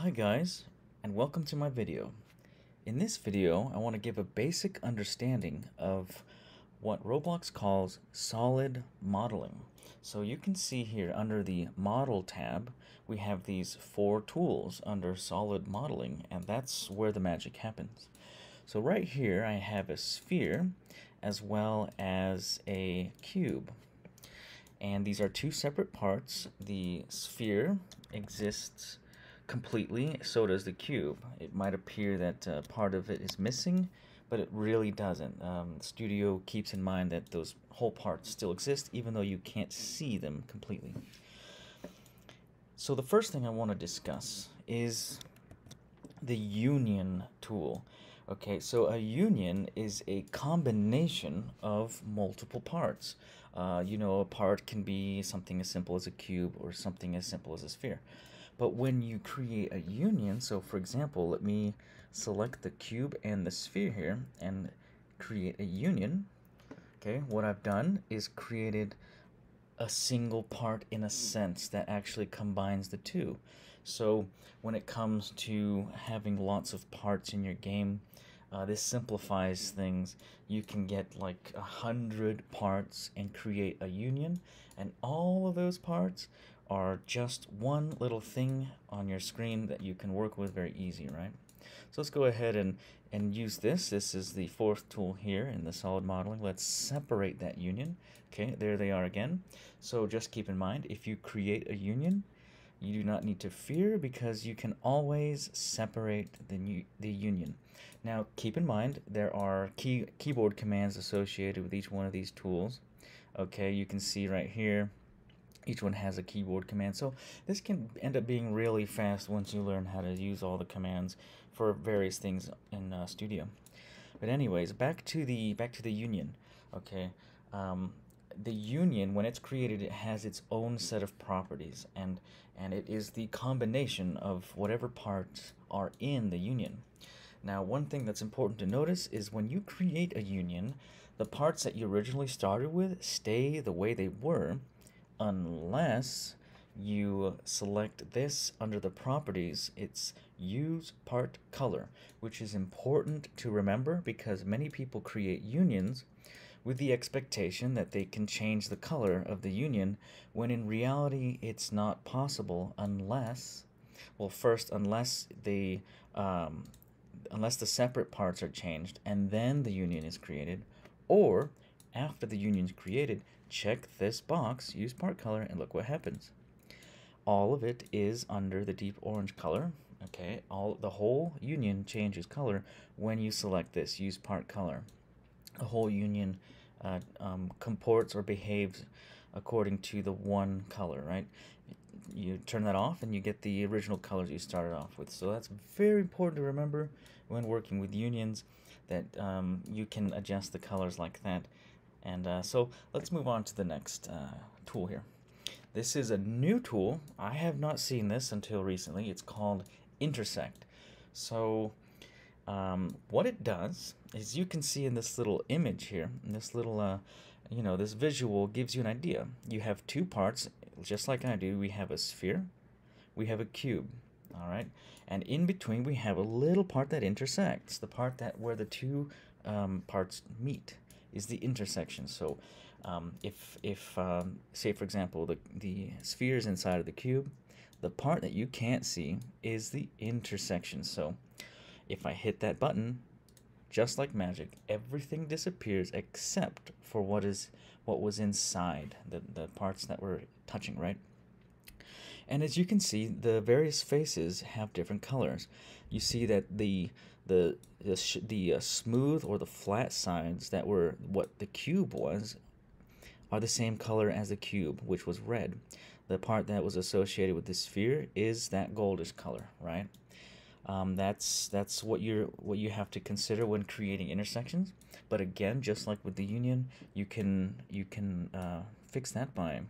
Hi guys, and welcome to my video. In this video, I want to give a basic understanding of what Roblox calls solid modeling. So you can see here under the Model tab, we have these four tools under solid modeling, and that's where the magic happens. So right here, I have a sphere as well as a cube. And these are two separate parts. The sphere exists completely, so does the cube. It might appear that uh, part of it is missing, but it really doesn't. Um, Studio keeps in mind that those whole parts still exist, even though you can't see them completely. So the first thing I want to discuss is the union tool. Okay, so a union is a combination of multiple parts. Uh, you know, a part can be something as simple as a cube or something as simple as a sphere. But when you create a union, so for example, let me select the cube and the sphere here and create a union. Okay, what I've done is created a single part in a sense that actually combines the two. So when it comes to having lots of parts in your game, uh, this simplifies things. You can get like a hundred parts and create a union, and all of those parts are just one little thing on your screen that you can work with very easy, right? So let's go ahead and, and use this. This is the fourth tool here in the solid modeling. Let's separate that union. Okay, there they are again. So just keep in mind, if you create a union, you do not need to fear because you can always separate the, new, the union. Now keep in mind, there are key keyboard commands associated with each one of these tools. Okay, you can see right here, each one has a keyboard command. So this can end up being really fast once you learn how to use all the commands for various things in uh, Studio. But anyways, back to the back to the union. Okay, um, the union when it's created, it has its own set of properties, and and it is the combination of whatever parts are in the union. Now, one thing that's important to notice is when you create a union, the parts that you originally started with stay the way they were unless you select this under the properties it's use part color which is important to remember because many people create unions with the expectation that they can change the color of the union when in reality it's not possible unless well first unless the um, unless the separate parts are changed and then the union is created or after the union is created check this box, use part color, and look what happens. All of it is under the deep orange color. Okay, all the whole union changes color when you select this, use part color. The whole union uh, um, comports or behaves according to the one color, right? You turn that off and you get the original colors you started off with. So that's very important to remember when working with unions that um, you can adjust the colors like that and uh, so let's move on to the next uh, tool here. This is a new tool. I have not seen this until recently. It's called Intersect. So um, what it does is you can see in this little image here, this little, uh, you know, this visual gives you an idea. You have two parts, just like I do. We have a sphere, we have a cube, all right? And in between, we have a little part that intersects, the part that where the two um, parts meet is the intersection. So um, if, if um, say for example, the, the sphere is inside of the cube, the part that you can't see is the intersection. So if I hit that button, just like magic, everything disappears except for what is what was inside, the, the parts that were touching, right? And as you can see, the various faces have different colors. You see that the the the, the uh, smooth or the flat sides that were what the cube was are the same color as the cube, which was red. The part that was associated with the sphere is that goldish color, right? Um, that's that's what you're what you have to consider when creating intersections. But again, just like with the union, you can you can uh, fix that by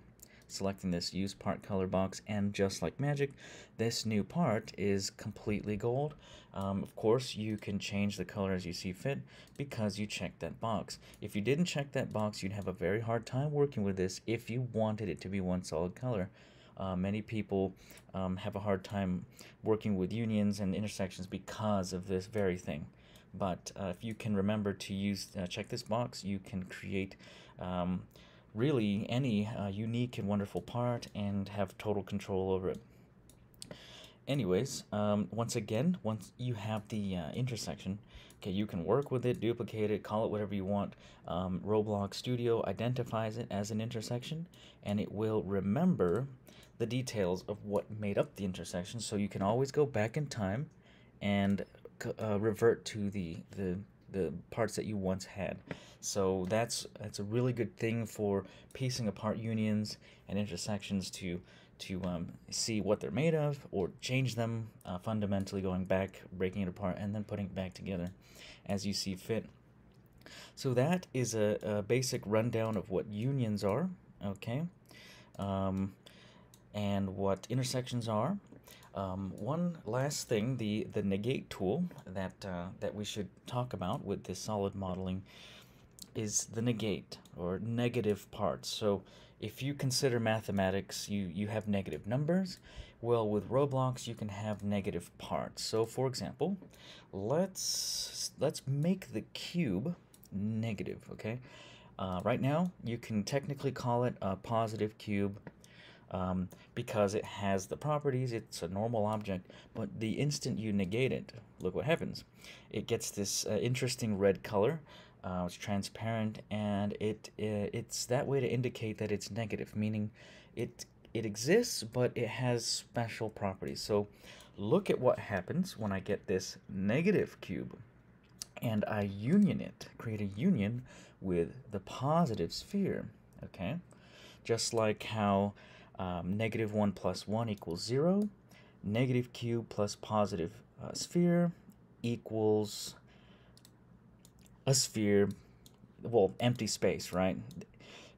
selecting this use part color box. And just like magic this new part is completely gold. Um, of course you can change the color as you see fit because you checked that box. If you didn't check that box you'd have a very hard time working with this if you wanted it to be one solid color Uh, many people um, have a hard time working with unions and intersections because of this very thing. But uh, if you can remember to use uh, check this box, you can create um, really any uh, unique and wonderful part and have total control over it. Anyways, um, once again, once you have the uh, intersection, okay, you can work with it, duplicate it, call it whatever you want. Um, Roblox Studio identifies it as an intersection, and it will remember the details of what made up the intersection, so you can always go back in time and uh, revert to the, the the parts that you once had. So that's that's a really good thing for piecing apart unions and intersections to to um, see what they're made of or change them uh, fundamentally, going back, breaking it apart, and then putting it back together as you see fit. So that is a, a basic rundown of what unions are, okay, um, and what intersections are. Um, one last thing, the, the negate tool that, uh, that we should talk about with this solid modeling is the negate, or negative parts. So if you consider mathematics, you, you have negative numbers. Well, with Roblox, you can have negative parts. So for example, let's, let's make the cube negative, okay? Uh, right now, you can technically call it a positive cube um, because it has the properties, it's a normal object, but the instant you negate it, look what happens. It gets this uh, interesting red color, uh, it's transparent, and it uh, it's that way to indicate that it's negative, meaning it it exists, but it has special properties. So look at what happens when I get this negative cube and I union it, create a union with the positive sphere, okay? Just like how um, negative 1 plus 1 equals 0. Negative cube plus positive uh, sphere equals a sphere, well, empty space, right?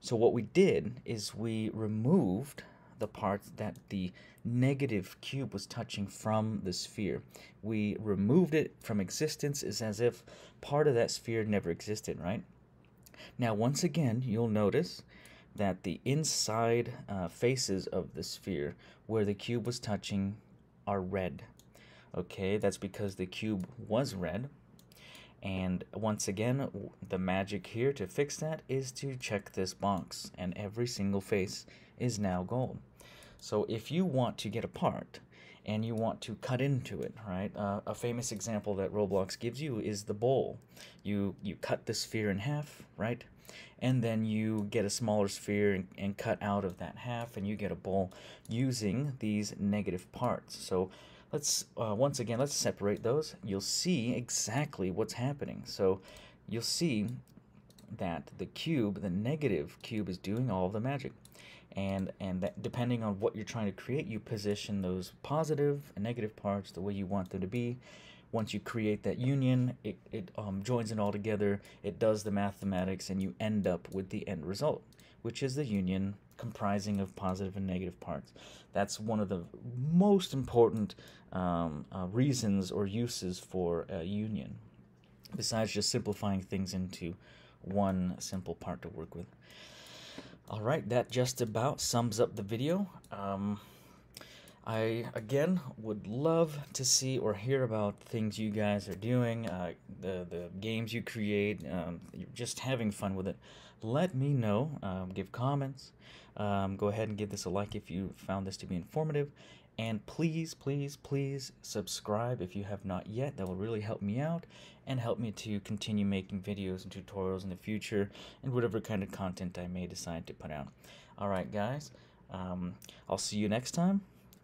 So what we did is we removed the part that the negative cube was touching from the sphere. We removed it from existence is as if part of that sphere never existed, right? Now, once again, you'll notice that the inside uh, faces of the sphere where the cube was touching are red. Okay, that's because the cube was red. And once again, the magic here to fix that is to check this box, and every single face is now gold. So if you want to get a part, and you want to cut into it, right? Uh, a famous example that Roblox gives you is the bowl. You you cut the sphere in half, right? and then you get a smaller sphere and, and, cut out of that half and you get a bowl using these negative parts. So let's, uh, once again, let's separate those. You'll see exactly what's happening. So you'll see that the cube, the negative cube, is doing all the magic. And, and that depending on what you're trying to create, you position those positive and negative parts the way you want them to be once you create that union, it, it um, joins it all together, it does the mathematics, and you end up with the end result, which is the union comprising of positive and negative parts. That's one of the most important um, uh, reasons or uses for a union, besides just simplifying things into one simple part to work with. All right, that just about sums up the video. Um, I, again, would love to see or hear about things you guys are doing, uh, the, the games you create, um, you're just having fun with it. Let me know, um, give comments, um, go ahead and give this a like if you found this to be informative, and please, please, please subscribe if you have not yet. That will really help me out and help me to continue making videos and tutorials in the future and whatever kind of content I may decide to put out. Alright guys, um, I'll see you next time